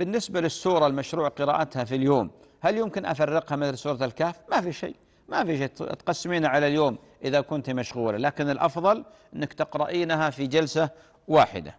بالنسبة للسورة المشروع قراءتها في اليوم هل يمكن أفرقها مثل سورة الكهف؟ ما في شيء ما في شيء. تقسمين على اليوم إذا كنت مشغولة لكن الأفضل أنك تقرأينها في جلسة واحدة.